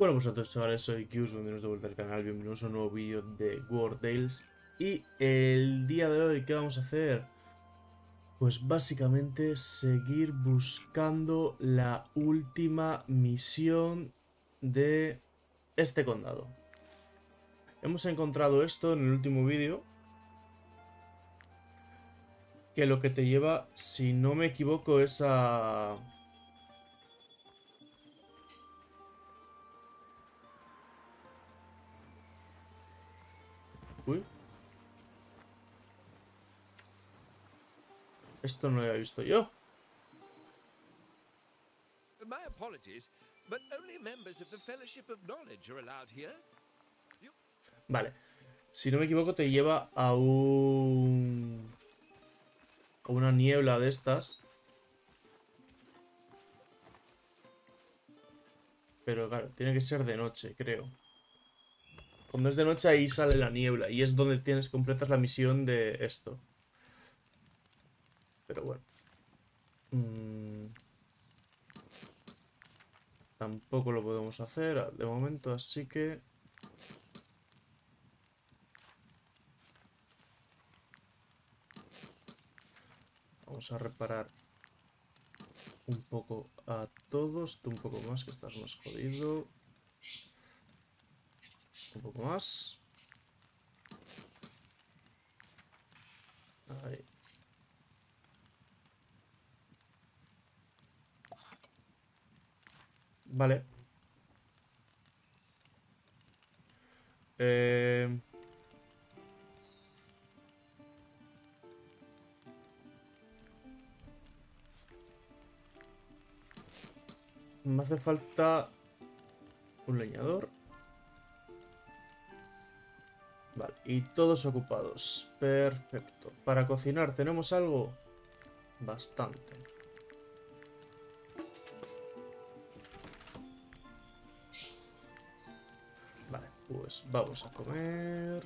Bueno, pues a todos chavales, soy Kius, bienvenidos de vuelta al canal, bienvenidos a un nuevo vídeo de War Tales Y el día de hoy, ¿qué vamos a hacer? Pues básicamente seguir buscando la última misión de este condado Hemos encontrado esto en el último vídeo Que lo que te lleva, si no me equivoco, es a... Esto no lo había visto yo. My apologies, but only members of the Fellowship of Knowledge are allowed here. Vale. Si no me equivoco, te lleva a un... A una niebla de estas. Pero claro, tiene que ser de noche, creo. Cuando es de noche ahí sale la niebla y es donde tienes completas la misión de esto. Pero bueno. Mm. Tampoco lo podemos hacer de momento, así que... Vamos a reparar un poco a todos. Tú un poco más, que estás más jodido. Un poco más. Ahí. Vale. Eh... Me hace falta un leñador. Vale, y todos ocupados. Perfecto. Para cocinar, ¿tenemos algo? Bastante. Pues vamos a comer.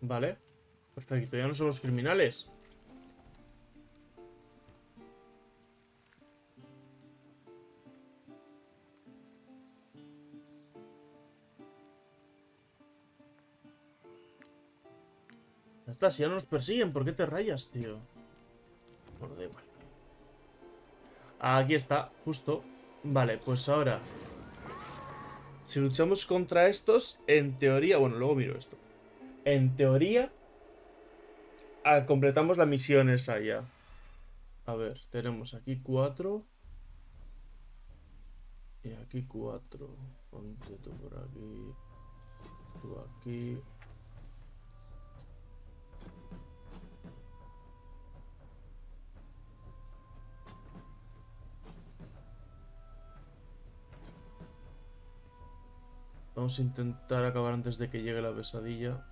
Vale. Perfecto, ya no somos criminales. Si ya no nos persiguen, ¿por qué te rayas, tío? Bueno, da igual. Aquí está, justo. Vale, pues ahora... Si luchamos contra estos, en teoría... Bueno, luego miro esto. En teoría... ah, completamos la misión esa ya. A ver, tenemos aquí cuatro. Y aquí cuatro. Ponte tú por aquí. Tú aquí. Vamos a intentar acabar antes de que llegue la pesadilla.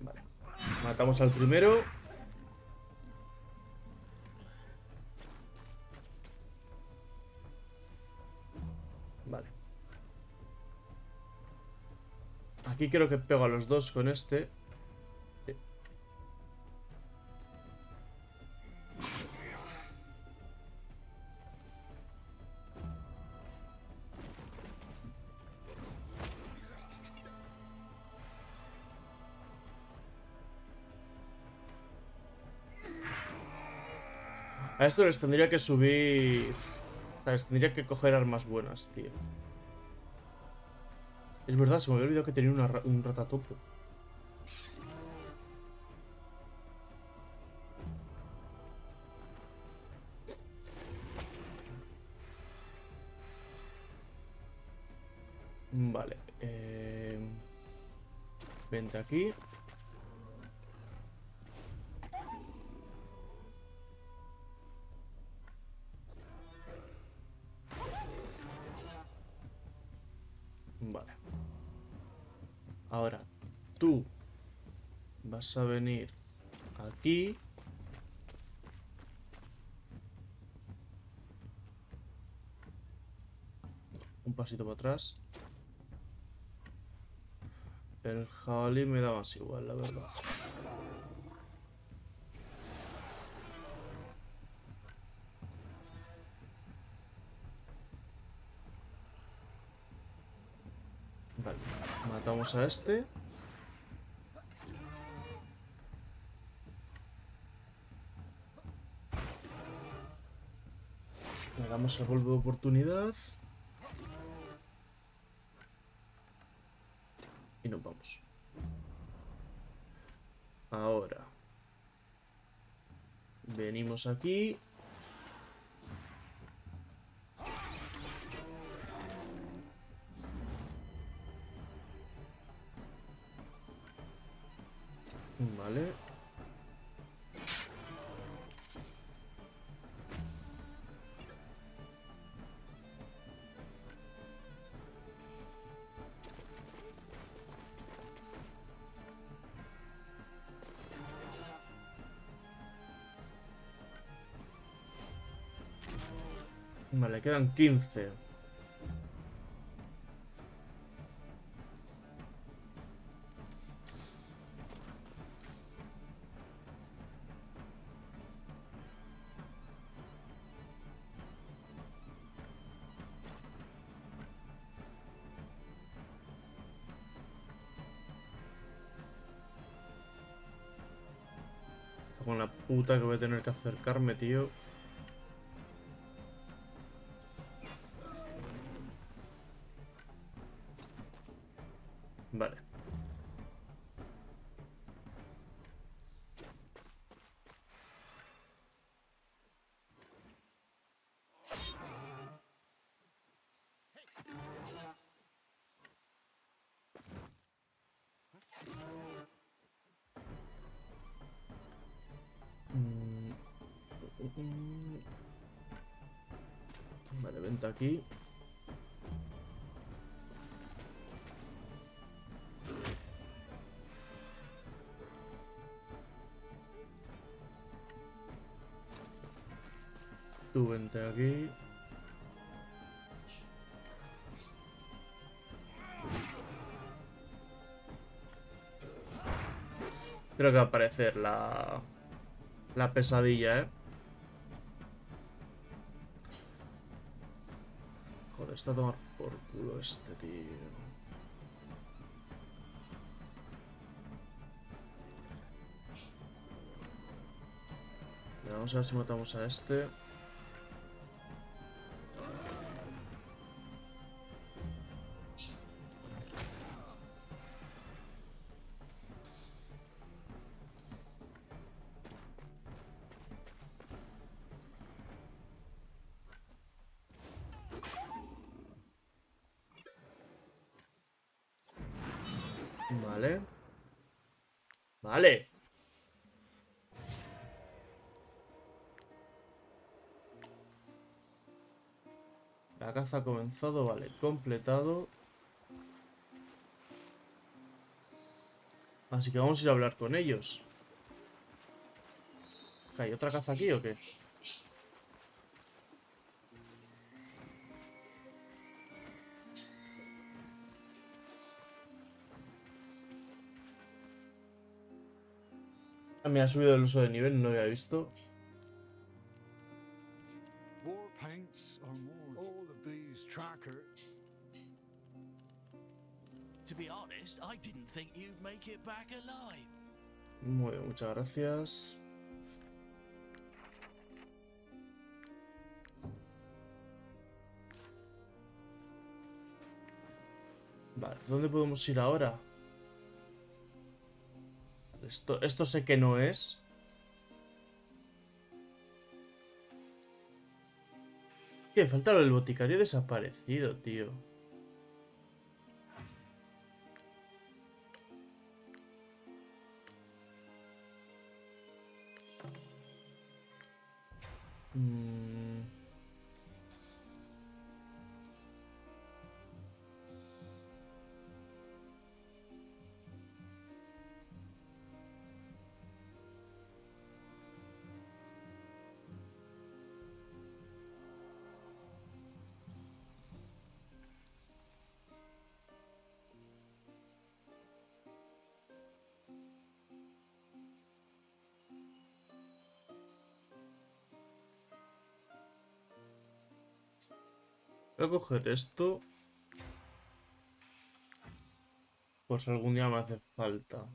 Vale. Matamos al primero. Vale. Aquí creo que pego a los dos con este. A esto les tendría que subir... o sea, Les tendría que coger armas buenas, tío. Es verdad, se me había olvidado que tenía una un ratatopo. Vas a venir aquí. Un pasito para atrás. El jabalí me da más igual, la verdad. Vale, matamos a este. Le damos el golpe de oportunidad. Y nos vamos. Ahora. Venimos aquí. Vale. Vale, quedan 15. Con la puta que voy a tener que acercarme, tío. Aquí. Creo que va a aparecer la... La pesadilla, ¿eh? Joder, está a tomar por culo este tío. Vamos a ver si matamos a este. Caza comenzado, vale, completado. Así que vamos a ir a hablar con ellos. ¿Hay otra caza aquí o qué? Ah, Me ha subido el uso de nivel, no lo había visto. Muy muchas gracias. Vale, ¿dónde podemos ir ahora? Esto, esto sé que no es. ¿Qué? Falta el boticario desaparecido, tío. Mm. Voy a coger esto. Pues algún día me hace falta.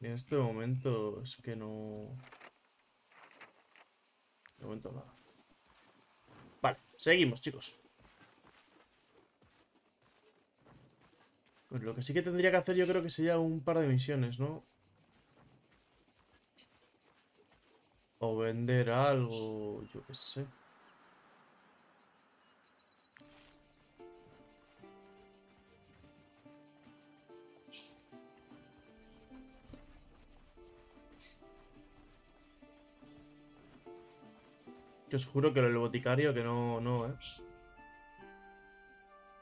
En este momento es que no... De momento nada. Vale, seguimos, chicos. Pues lo que sí que tendría que hacer yo creo que sería un par de misiones, ¿no? O vender algo, yo qué sé. Que os juro que lo del boticario que no, no, eh.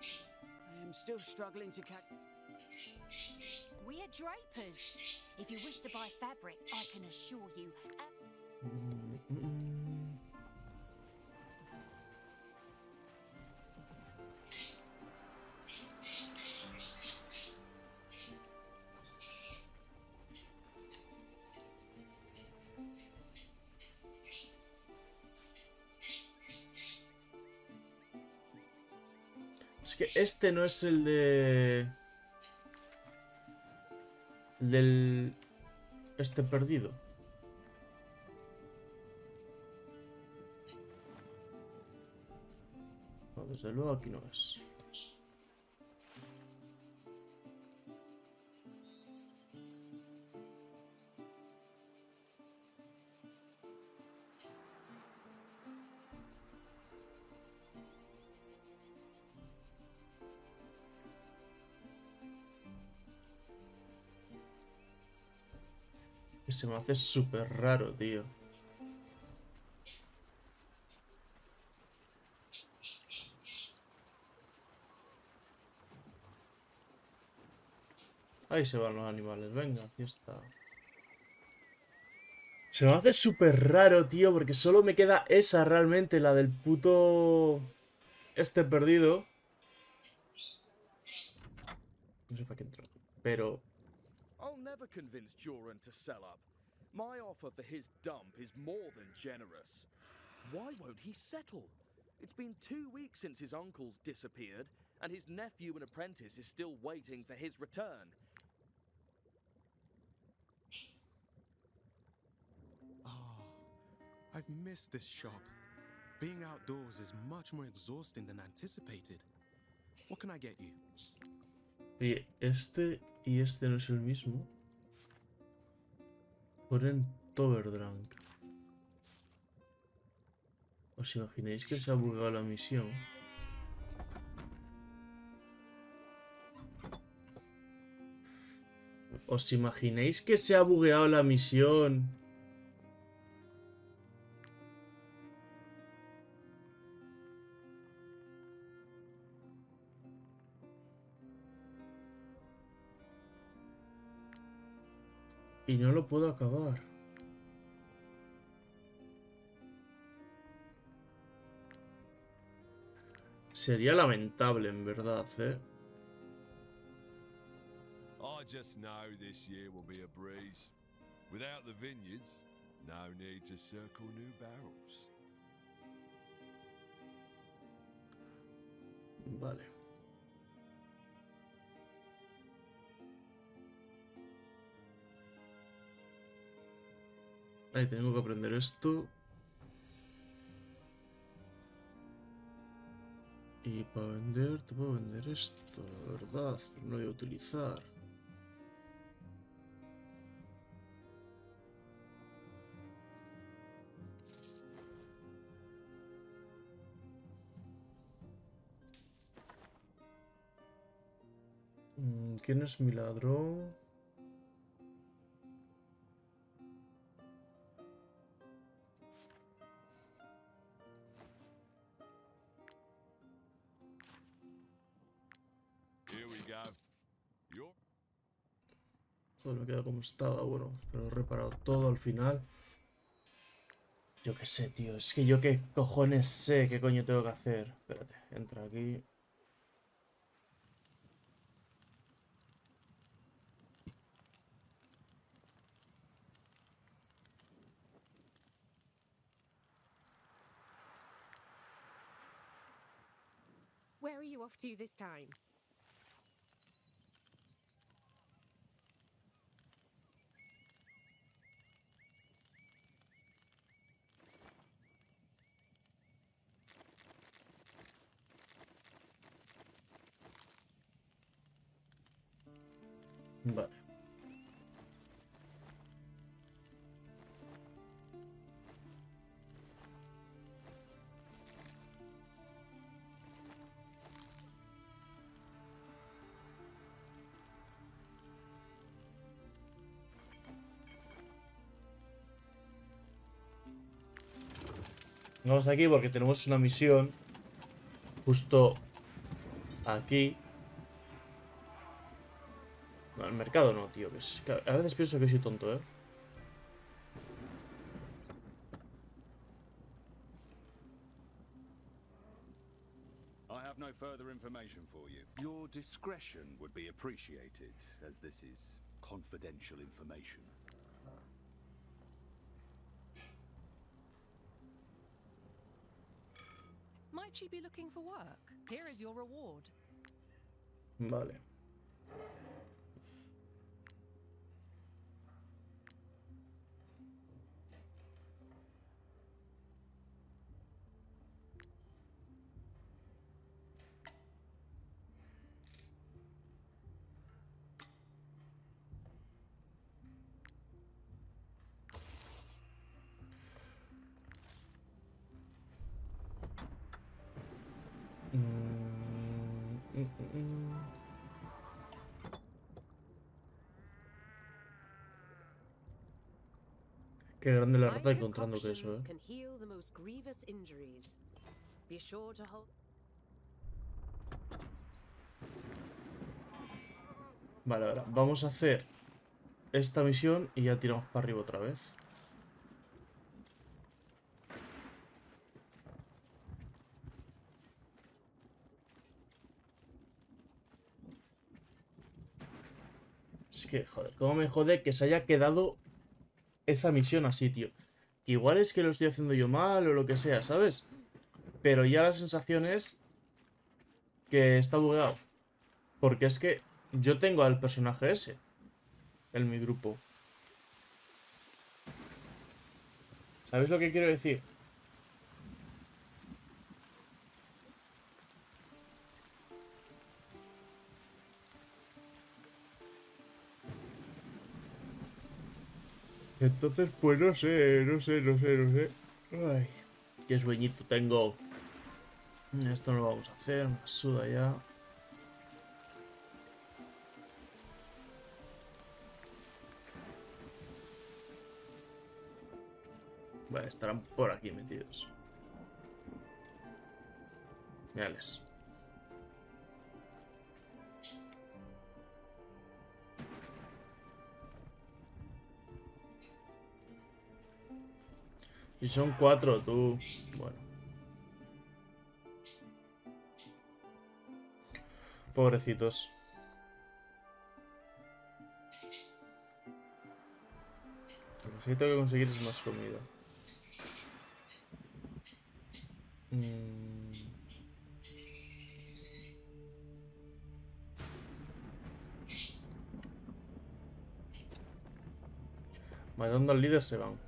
I am still struggling to catch. We're drapers. If you wish to buy fabric, I can assure you. Este no es el de... el Del... Este perdido. Desde luego aquí no es. Me hace súper raro, tío. Ahí se van los animales, venga, aquí está. Se me hace súper raro, tío, porque solo me queda esa realmente, la del puto... Este perdido. No sé para qué entró. Pero... I'll never convince Joran to sell. My offer for his dump is more than generous. Why won't he settle? It's been two weeks since his uncle's disappeared, and his nephew and apprentice is still waiting for his return. Ah, I've missed this shop. Being outdoors is much more exhausting than anticipated. What can I get you? Y este y este no es el mismo. Ponen Toberdrank. ¿Os imagináis que se ha bugueado la misión? ¿Os imagináis que se ha bugueado la misión? Y no lo puedo acabar. Sería lamentable, en verdad, ¿eh? I just know this year will be a breeze. Without the vineyards, no need to circle new barrels. Vale. Ahí tengo que aprender esto. Y para vender, te puedo vender esto, la verdad, pero no voy a utilizar. Mm, ¿Quién es mi ladrón? Queda como estaba, bueno, pero he reparado todo al final. Yo qué sé, tío. Es que yo qué cojones sé qué coño tengo que hacer. Espérate, entra aquí. Where are you off to this time? Vamos aquí porque tenemos una misión justo aquí. No, el mercado no, tío. Que es, que a veces pienso que soy tonto, ¿eh? No further information for you. Your discretion would be appreciated, as this is confidential information. Might she be looking for work? Here is your reward. Vale. Qué grande la rata encontrando queso, concoctions eh. Vale, ahora vamos a hacer esta misión y ya tiramos para arriba otra vez. Que, joder, cómo me jode que se haya quedado esa misión así, tío. Igual es que lo estoy haciendo yo mal o lo que sea, ¿sabes? Pero ya la sensación es que está bugueado. Porque es que yo tengo al personaje ese en mi grupo. ¿Sabéis lo que quiero decir? Entonces, pues no sé, no sé, no sé, no sé. Ay, qué sueñito tengo. Esto no lo vamos a hacer, me suda ya. Vale, estarán por aquí metidos. Mírales. Y son cuatro, tú. Bueno. Pobrecitos. Lo que tengo que conseguir es más comida. Mm. Matando al líder se van.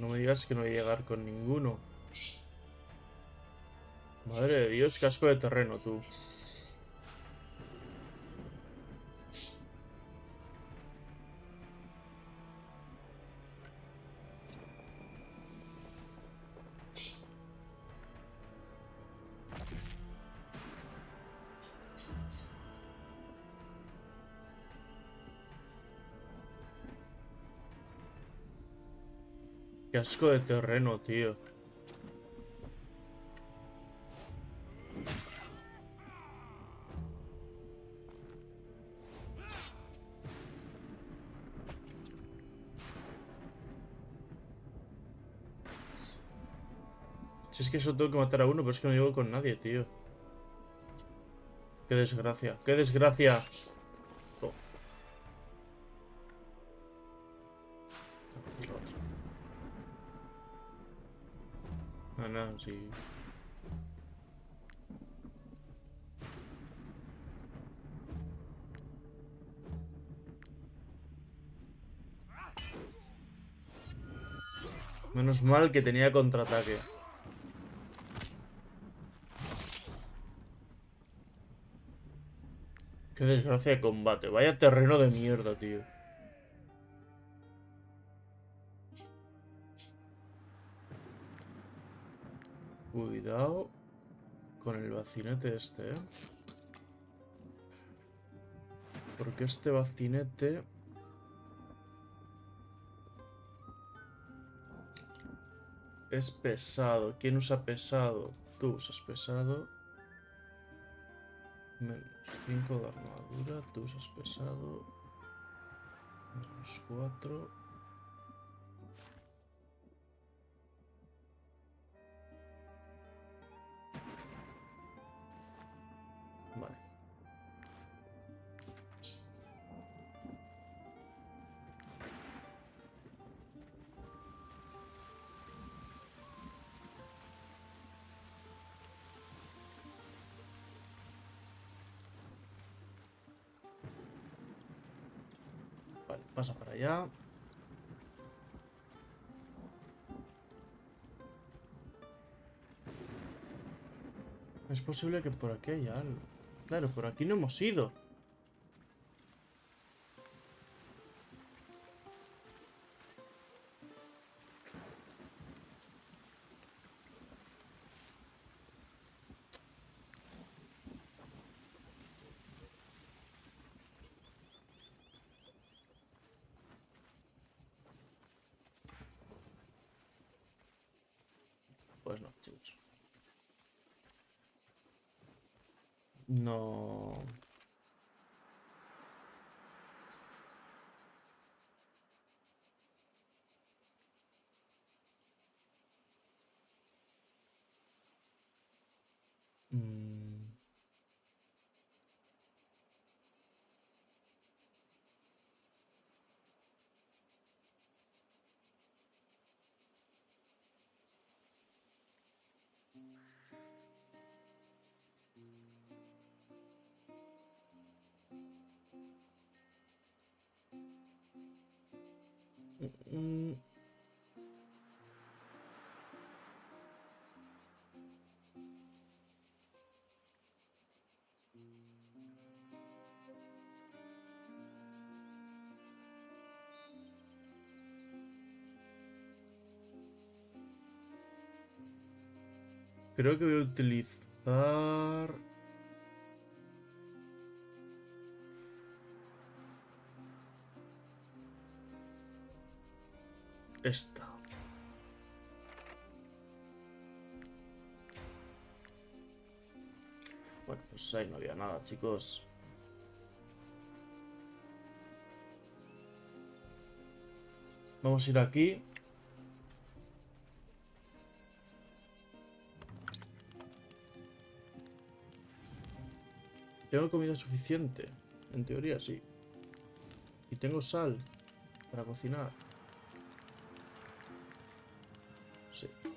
No me digas que no voy a llegar con ninguno. Madre de Dios, casco de terreno, tú. Asco de terreno, tío. Si es que solo tengo que matar a uno, pero es que no llego con nadie, tío. Qué desgracia, qué desgracia. Menos mal que tenía contraataque. Qué desgracia de combate. Vaya terreno de mierda, tío. Bacinete este, ¿eh? Porque este bacinete... Es pesado. ¿Quién usa pesado? Tú usas pesado. Menos 5 de armadura. Tú usas pesado. Menos 4. Pasa para allá. Es posible que por aquí haya algo. Claro, por aquí no hemos ido. No. Mm, Creo que voy a utilizar... Bueno, pues ahí no había nada, chicos. Vamos a ir aquí. Tengo comida suficiente. En teoría, sí. Y tengo sal para cocinar. Sí.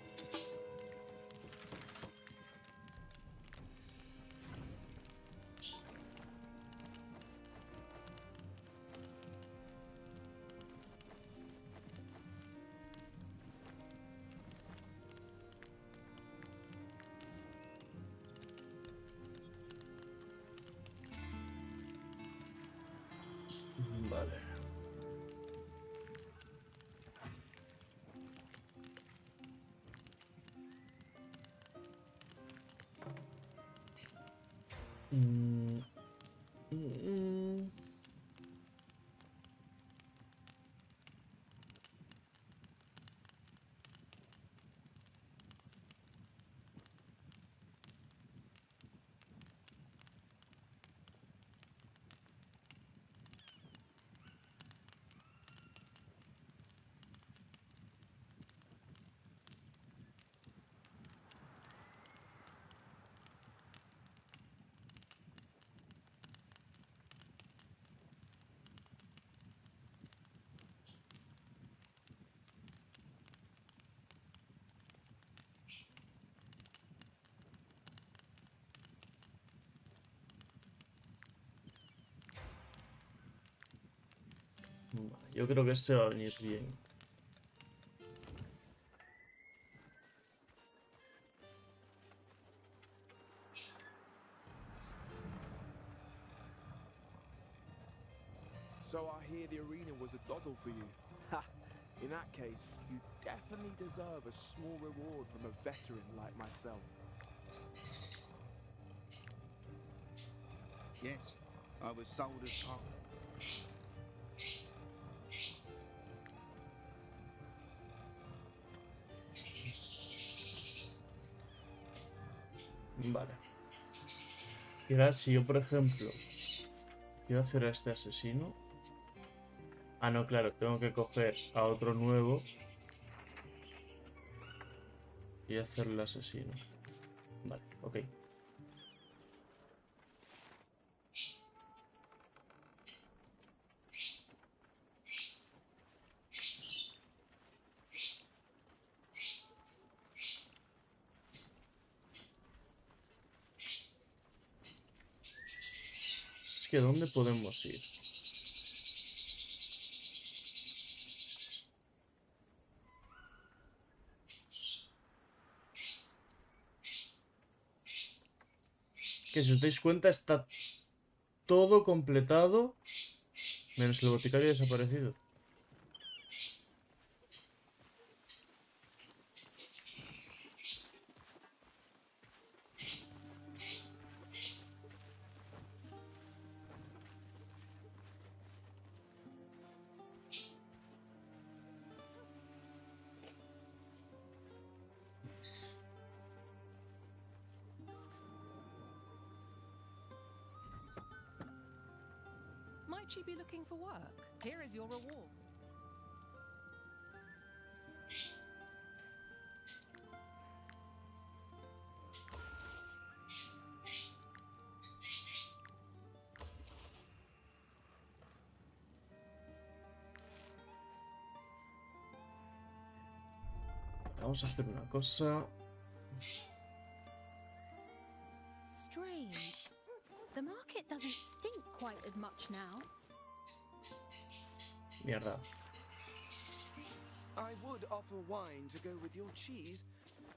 Yo creo que ese va a venir bien. So I hear the arena was a doddle for you. Ha! In that case, you definitely deserve a small reward from a veteran like myself. Yes, I was sold as part. Vale. Y ahora si yo, por ejemplo, quiero hacer a este asesino... Ah, no, claro, tengo que coger a otro nuevo y hacerle asesino. Vale, ok. Que ¿dónde podemos ir? Que si os dais cuenta está todo completado menos el boticario desaparecido. Might you be looking for work? Here is your reward. Vamos a hacer una cosa. Wine to go with your cheese,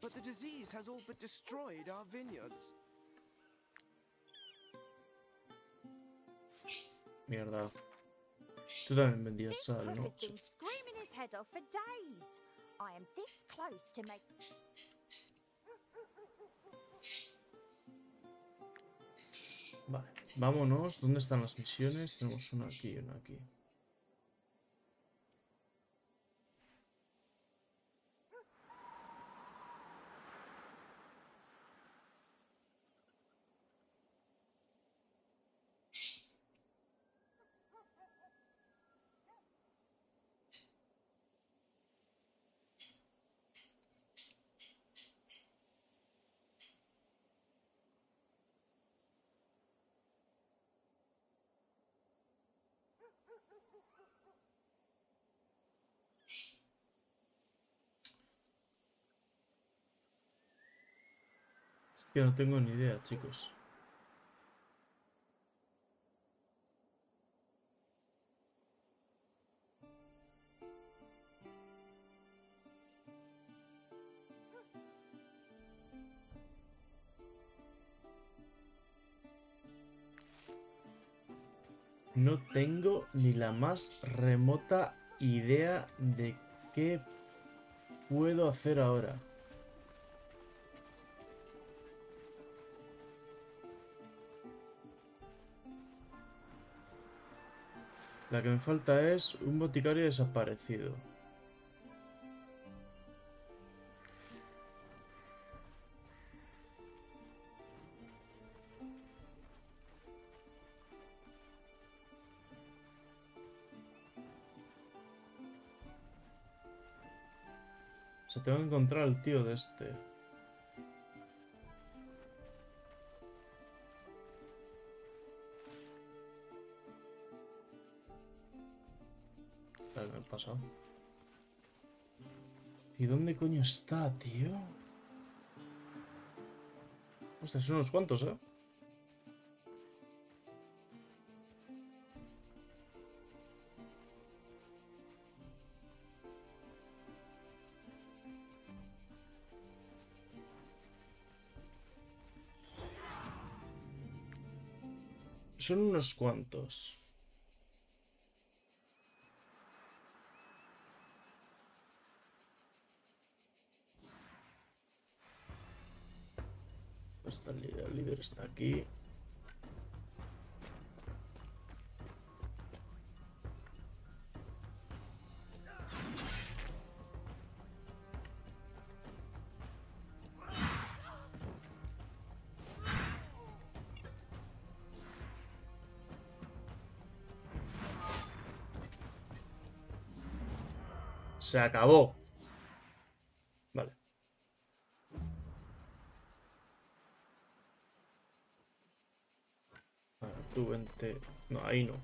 but the disease has all but destroyed our vineyards. Mierda. Tú también vendías sal, ¿no? has been screaming his head off for days. I am this close to make. Vale, vámonos. ¿Dónde están las misiones? Tenemos una aquí y una aquí. Que no tengo ni idea, chicos. No tengo ni la más remota idea de qué puedo hacer ahora. La que me falta es un boticario desaparecido. O sea, tengo que encontrar al tío de este. ¿Y dónde coño está, tío? Ostras, son unos cuantos, ¿eh? Son unos cuantos. Está aquí. Se acabó. Vale. Ahora, tú vente... No, ahí no.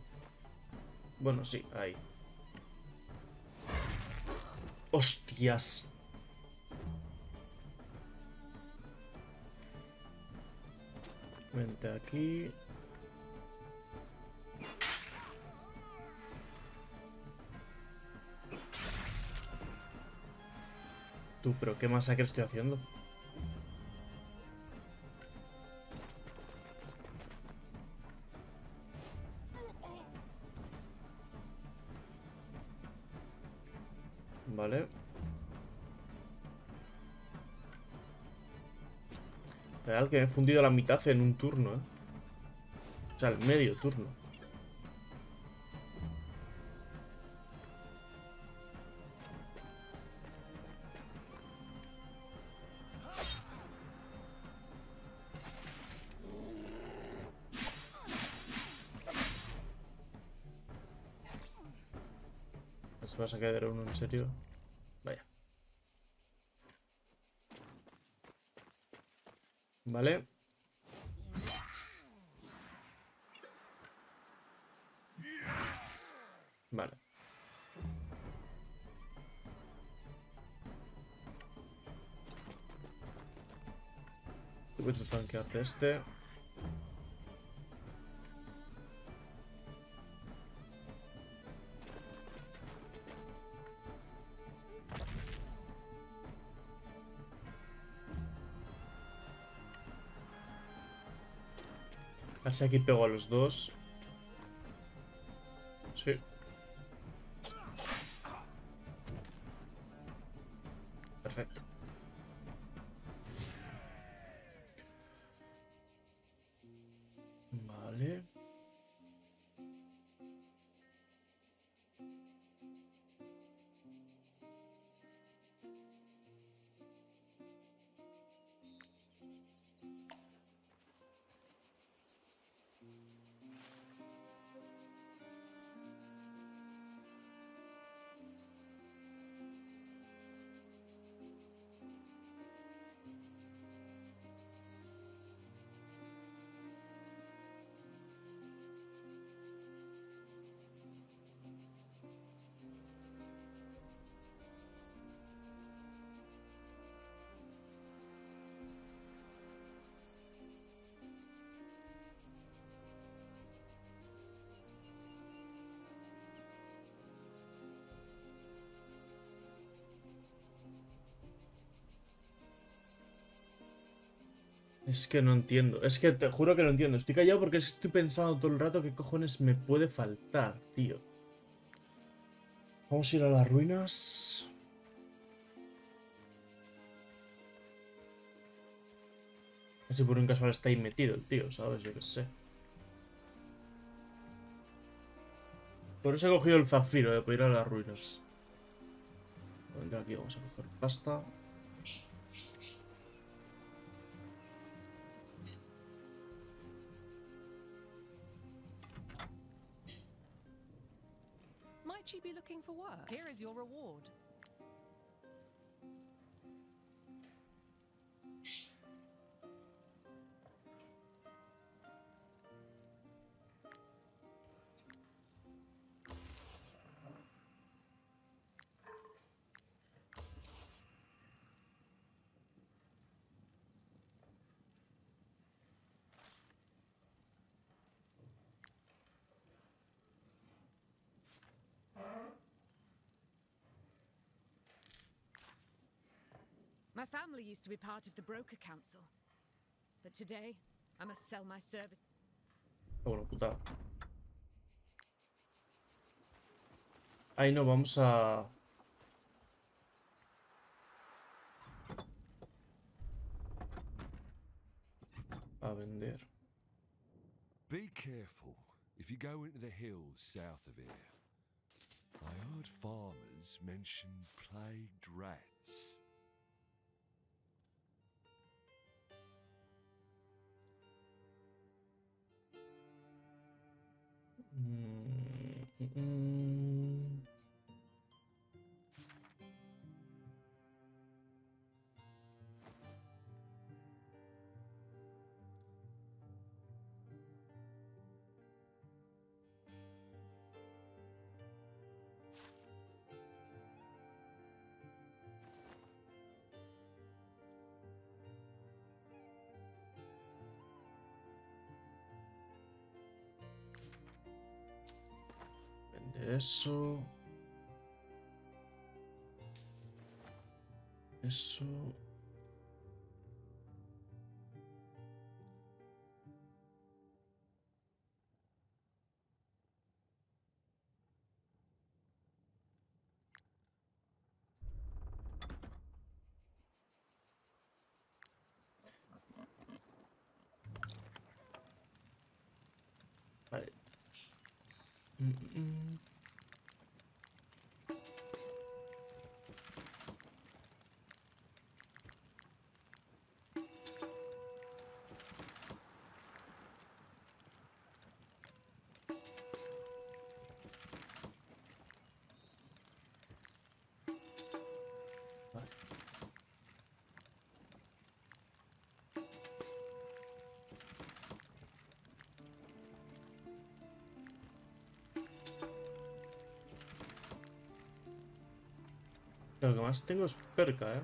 Bueno, sí, ahí. ¡Hostias! Vente aquí. Tú, pero ¿qué masacre estoy haciendo? Que me he fundido la mitad en un turno, ¿eh? O sea, el medio turno. ¿Se a quedar uno en serio? Vaya. Vale. Vale. Voy a tanquearte este. Aquí pego a los dos. Es que no entiendo. Es que te juro que no entiendo. Estoy callado porque es que estoy pensando todo el rato qué cojones me puede faltar, tío. Vamos a ir a las ruinas. A ver si por un casual está ahí metido el tío, ¿sabes? Yo qué sé. Por eso he cogido el zafiro, de poder ir a las ruinas. Aquí vamos a coger pasta. Work? Here is your reward. My family used to be part of the Broker Council. But today, I must sell my service. Oh, bueno, puta. Ahí no, vamos a... A vender. Be careful if you go into the hills south of here. I heard farmers mention plagued rats. Mm, mm, mm. Eso. Eso. Lo que más tengo es perca, ¿eh?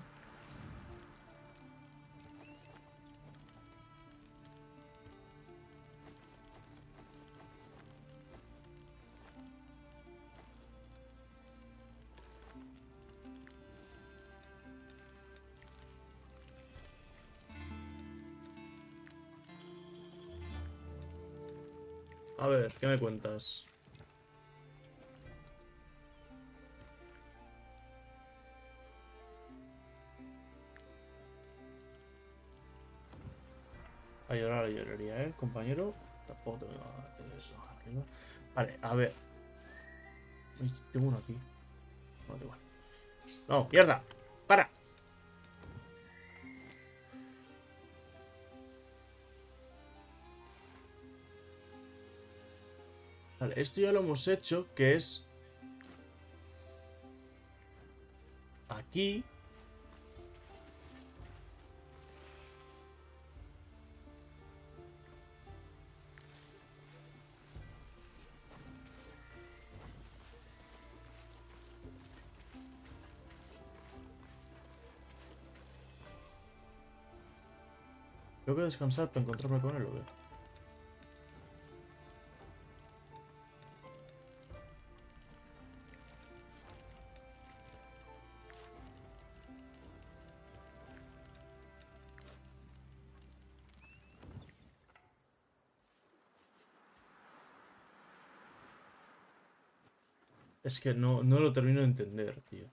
A ver, ¿qué me cuentas? Compañero? Tampoco te voy a eso arriba. Vale, a ver. Tengo uno aquí. No, igual. No, mierda. ¡Para! Vale, esto ya lo hemos hecho, que es... Aquí. Tengo que descansar para encontrarme con él, ¿o? Es que no, no lo termino de entender, tío.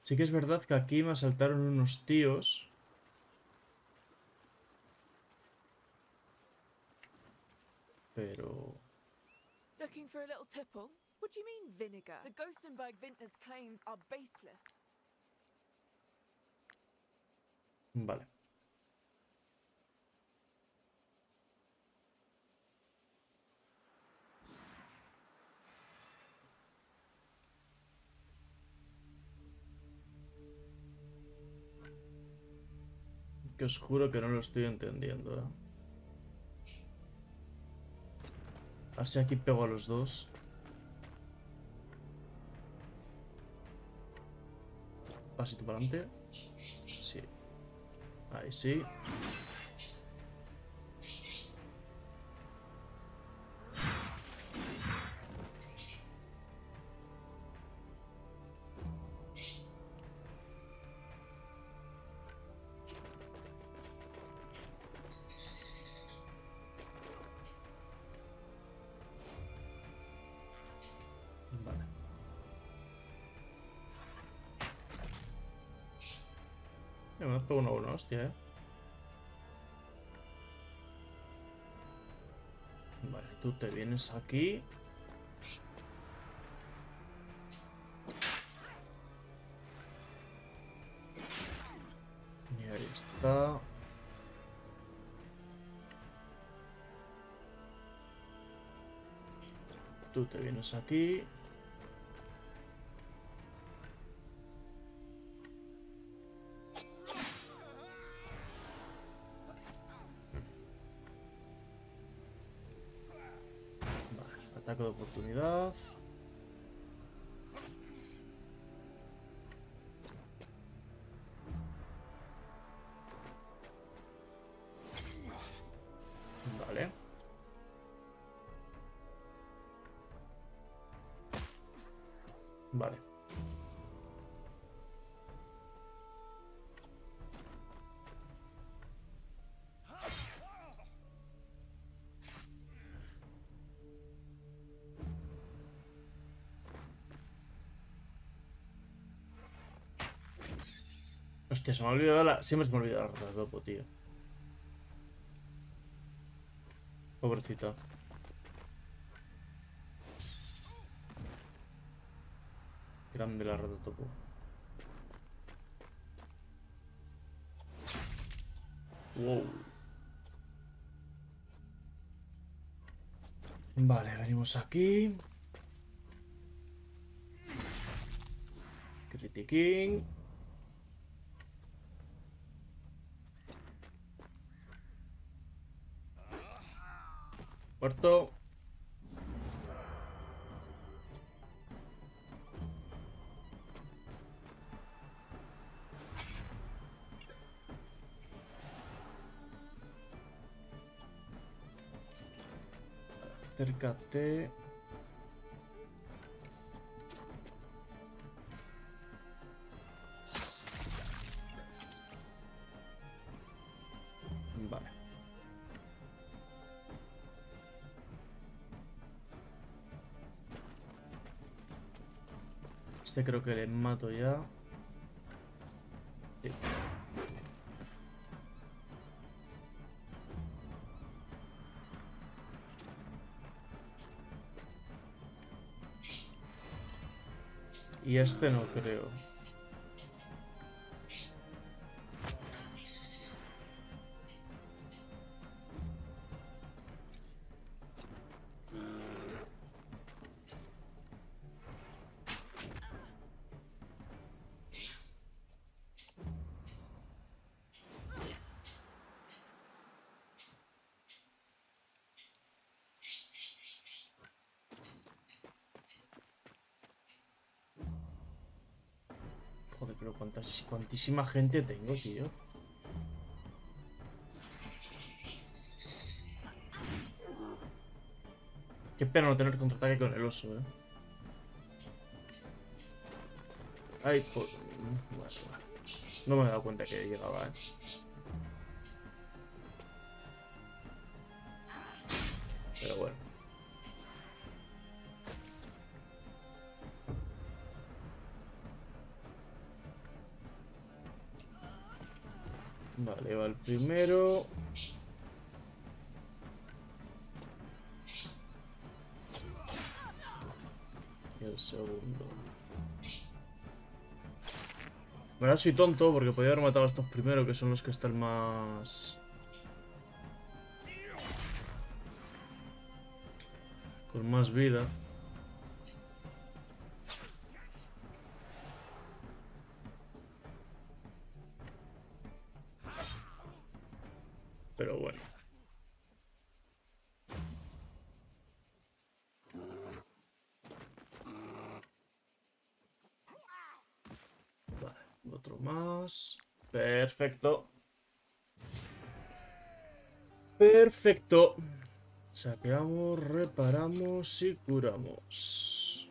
Sí que es verdad que aquí me asaltaron unos tíos. Pero... Looking for a little tipple? What do you mean, vinegar? The Gothenburg vintner's claims are baseless. Vale. Que os juro que no lo estoy entendiendo, ¿eh? Así aquí pego a los dos. Pasito para adelante. Sí. Ahí sí. Eh. Vale, tú te vienes aquí. Y ahí está. Tú te vienes aquí. Vale. Hostia, se me ha olvidado la... Siempre se me olvida la rata tío. Pobrecita. Topo. Wow. Vale, venimos aquí. Critiquín. Muerto. Acércate. Vale. Este creo que le mato ya. Y este no creo. Joder, pero cuántas, cuantísima gente tengo, tío. Qué pena no tener contraataque con el oso, eh. Ay, por... bueno. No me he dado cuenta que llegaba, eh. Primero. Y el segundo. Ahora soy tonto porque podía haber matado a estos primero, que son los que están más... Con más vida. Perfecto. Perfecto. Saqueamos, reparamos y curamos.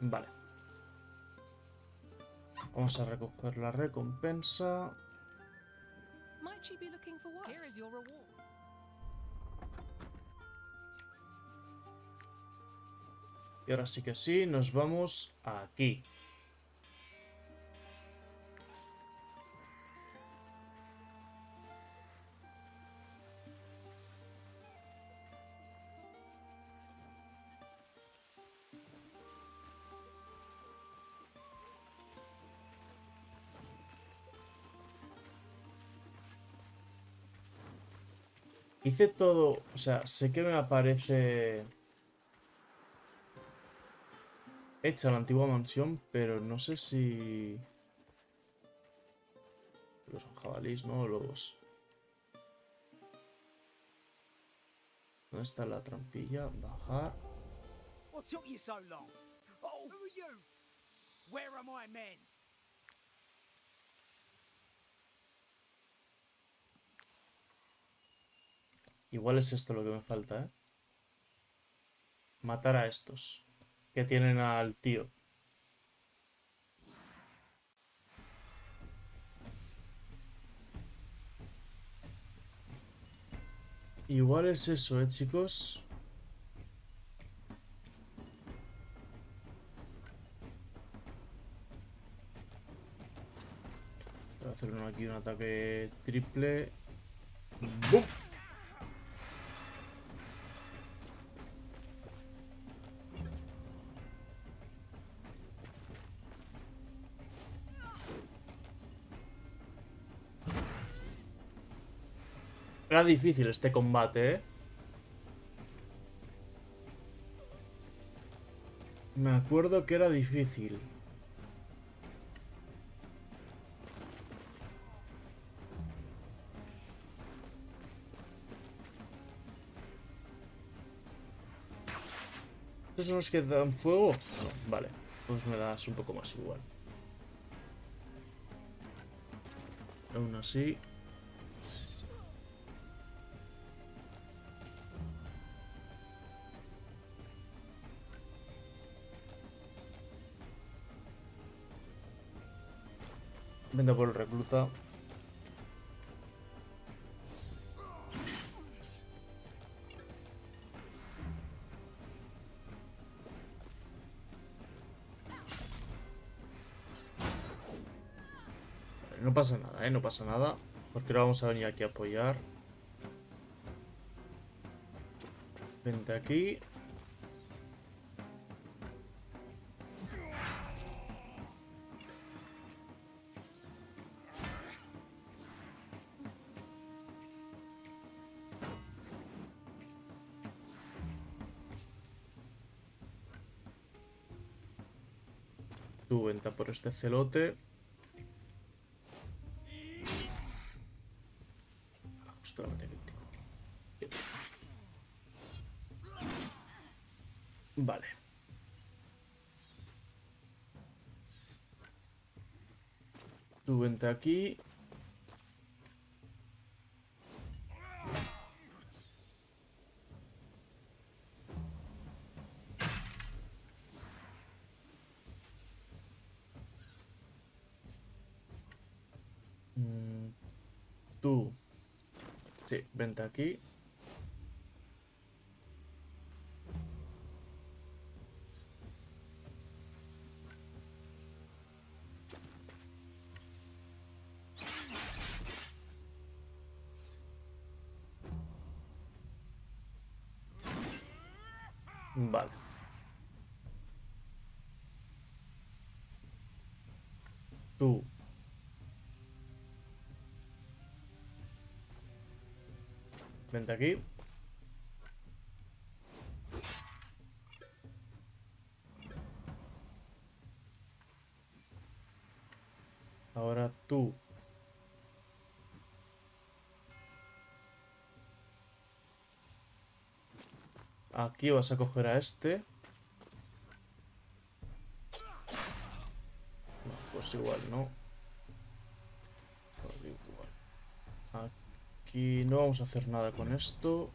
Vale. Vamos a recoger la recompensa. Might she be looking for work? Here is your reward. Y ahora sí que sí, nos vamos aquí. Hice todo, o sea, sé que me aparece hecha la antigua mansión, pero no sé si... Los jabalís, ¿no? Los... ¿Dónde está la trampilla? Bajar. What took you so long? Oh, who are you? Where are my men? Igual es esto lo que me falta, ¿eh? Matar a estos. Que tienen al tío. Igual es eso, ¿eh, chicos? Voy a hacer aquí un ataque triple. Era difícil este combate, ¿eh? Me acuerdo que era difícil. ¿Estos son los que dan fuego? No, vale. Pues me das un poco más igual. Aún así... Venga por el recluta. No pasa nada, ¿eh? No pasa nada. Porque ahora vamos a venir aquí a apoyar. Vente aquí. Este celote. Justo. Vale. Tú vente aquí. Aquí. Vale. Tú. Vente aquí. Ahora tú. Aquí vas a coger a este. Pues igual, ¿no? Pues igual. Aquí no vamos a hacer nada con esto.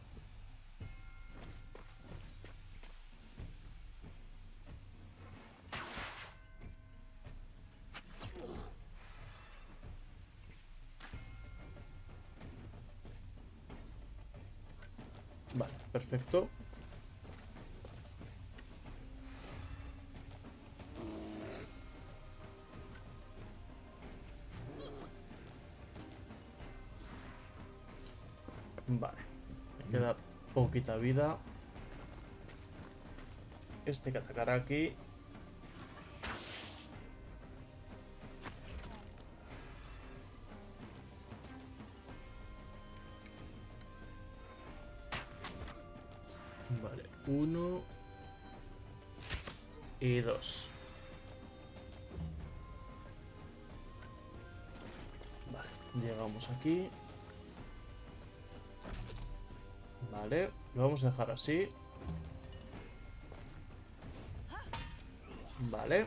Poquita vida. Este que atacará aquí. Vale, uno y dos. Llegamos aquí. Vale, lo vamos a dejar así. Vale.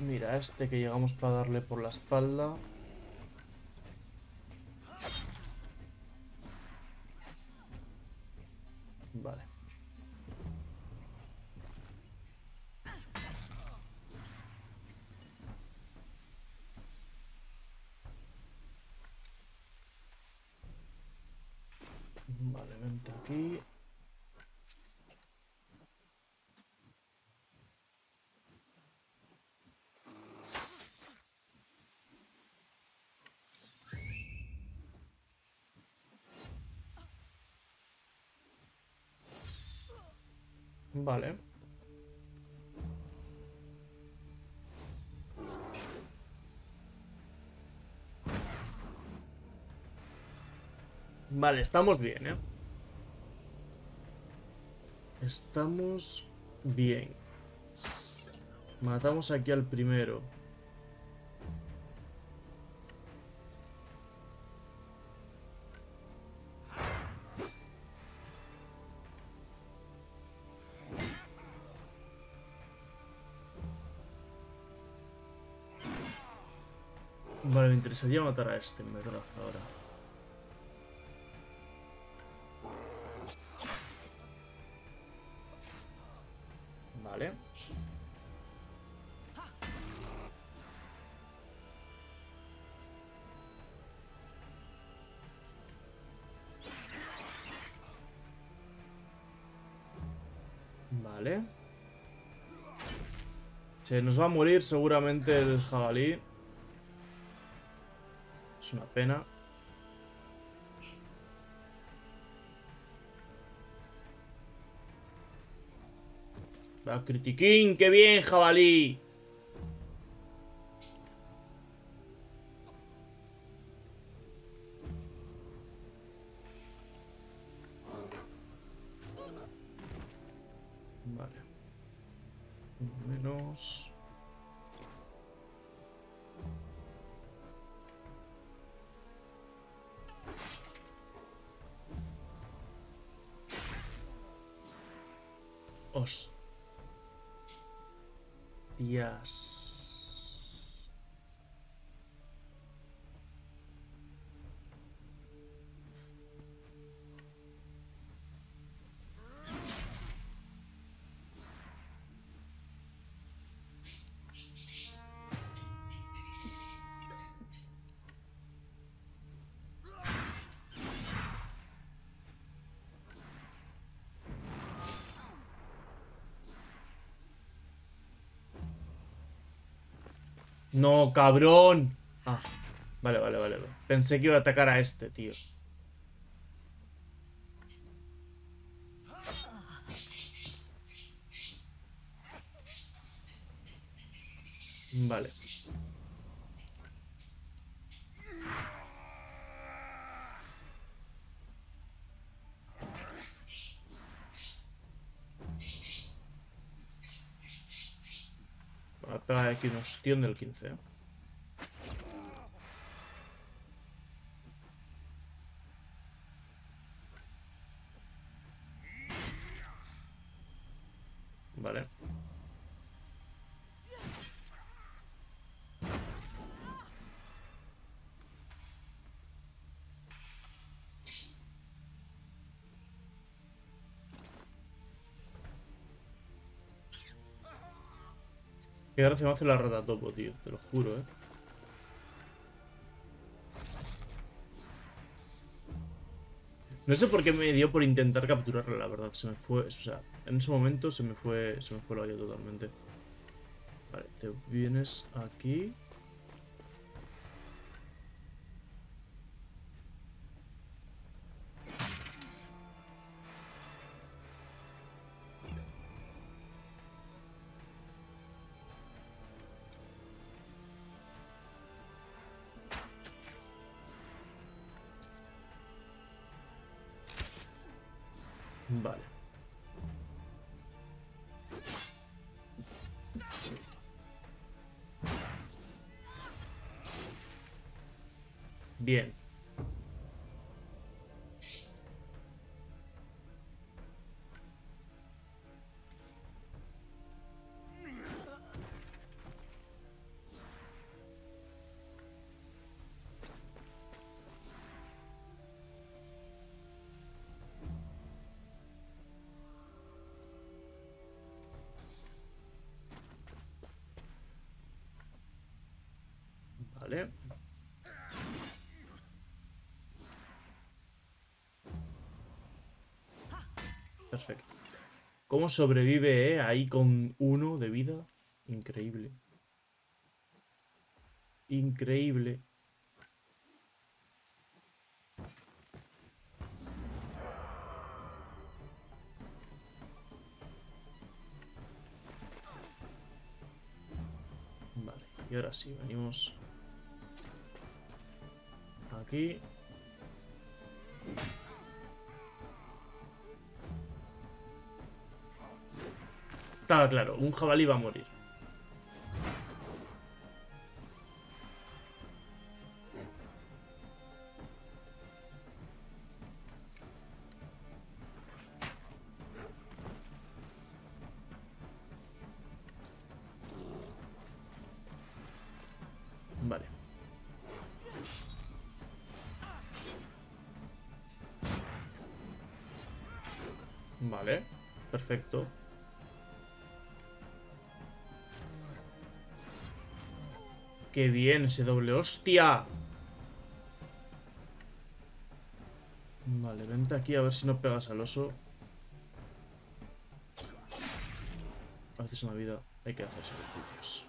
Mira, este que llegamos para darle por la espalda. Vale. Vale, vente aquí. Vale. Vale, estamos bien, ¿eh? Estamos bien. Matamos aquí al primero. Interesaría matar a este, en verdad, ahora. Vale. Vale. Se nos va a morir seguramente el jabalí. Es una pena. Va, critiquín, qué bien, jabalí. No, cabrón. Ah, vale, vale, vale. vale. Pensé que iba a atacar a este, tío. Vale. Voy ostión del 15. ¿eh? Qué gracia me hace la ratatopo, tío. Te lo juro, eh. No sé por qué me dio por intentar capturarla, la verdad. Se me fue... O sea, en ese momento se me fue... Se me fue la olla totalmente. Vale, te vienes aquí... Perfecto. ¿Cómo sobrevive, eh? Ahí con uno de vida. Increíble. Increíble. Vale, y ahora sí, venimos aquí. Estaba claro, un jabalí va a morir. Vale, perfecto. Qué bien ese doble, hostia. Vale, vente aquí a ver si no pegas al oso. A veces en la vida hay que hacer sacrificios.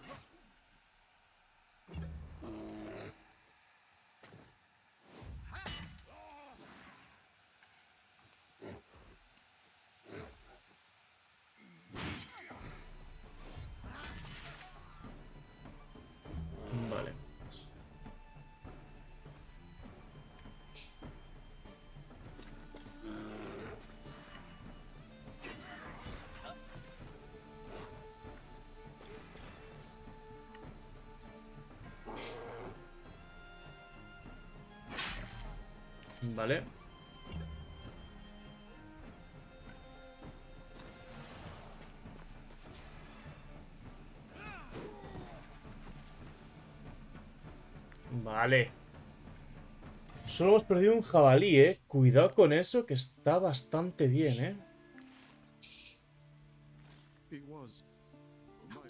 Vale. Solo hemos perdido un jabalí, eh. Cuidado con eso, que está bastante bien, eh. He was. How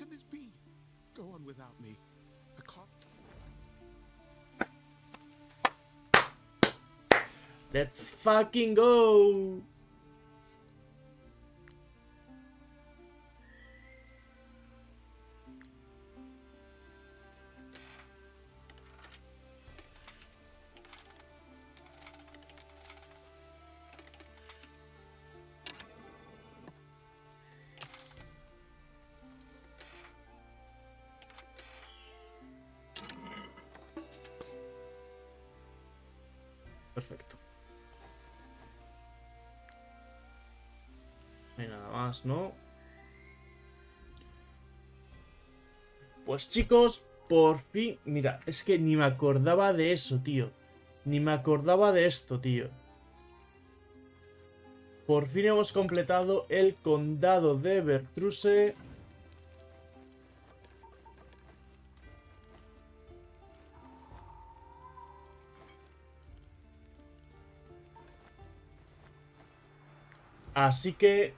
Perfecto. No hay nada más, ¿no? Pues chicos, por fin... Mira, es que ni me acordaba de eso, tío. Ni me acordaba de esto, tío. Por fin hemos completado el condado de Bertruse. Así que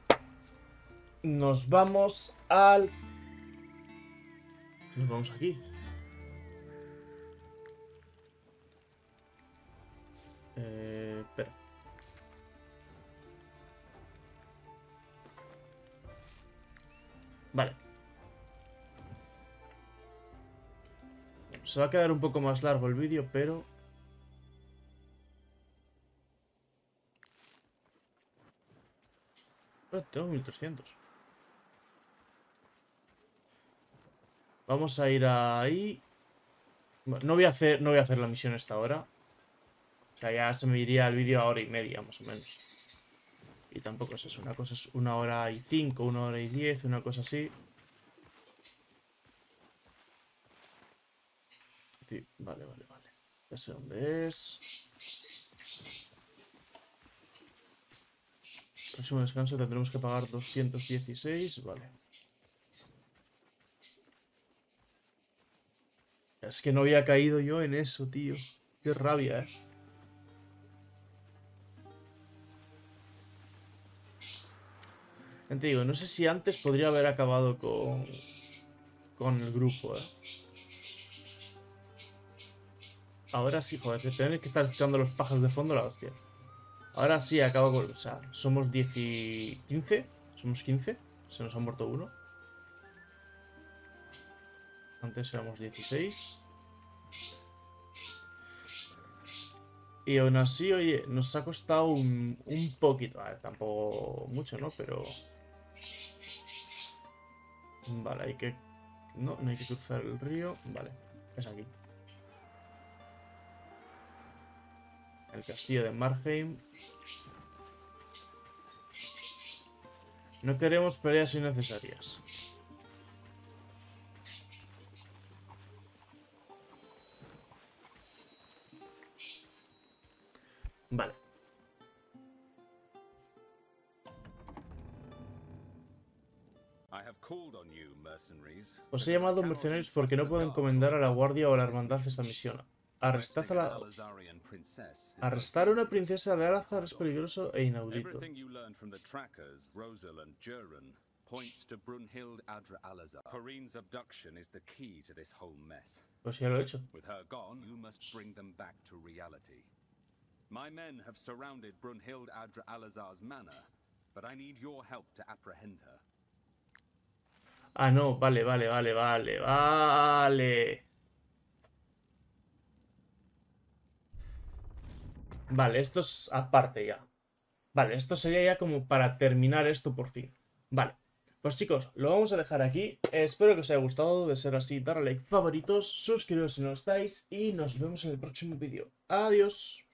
nos vamos al... Nos vamos aquí. Eh. Vale. Se va a quedar un poco más largo el vídeo, pero... Eh, tengo 1300. Vamos a ir ahí. No voy a hacer, no voy a hacer la misión esta hora. O sea, ya se me iría el vídeo a hora y media, más o menos. Y tampoco es eso. Una cosa es una hora y cinco, una hora y diez, una cosa así. Sí, vale, vale, vale. Ya sé dónde es. Próximo descanso tendremos que pagar 216. Vale. Es que no había caído yo en eso, tío. Qué rabia, eh. Te digo, no sé si antes podría haber acabado con, con el grupo, eh. Ahora sí, joder, tenéis que estar escuchando los pájaros de fondo, la hostia. Ahora sí, acabo con... O sea, somos 10 y... 15. Somos 15. Se nos ha muerto uno. Antes éramos 16. Y aún así, oye, nos ha costado un, un poquito. A ver, tampoco mucho, ¿no? Pero... Vale, hay que... No, no hay que cruzar el río. Vale, es aquí. El castillo de Marheim. No queremos peleas innecesarias. Vale. Os he llamado mercenarios porque no puedo encomendar a la guardia o a la hermandad esta misión. Arrestad a la... Arrestar a una princesa de Alazar es peligroso e inaudito. Pues ya lo he hecho. My men have surrounded Brunhild Adra Alazar's manor, but I need your help to apprehend her. Ah, no, vale, vale, vale, vale, vale. Vale, esto es aparte ya. Vale, esto sería ya como para terminar esto por fin. Vale, pues chicos, lo vamos a dejar aquí. Espero que os haya gustado. De ser así, darle like, favoritos, suscribiros si no estáis y nos vemos en el próximo vídeo. Adiós.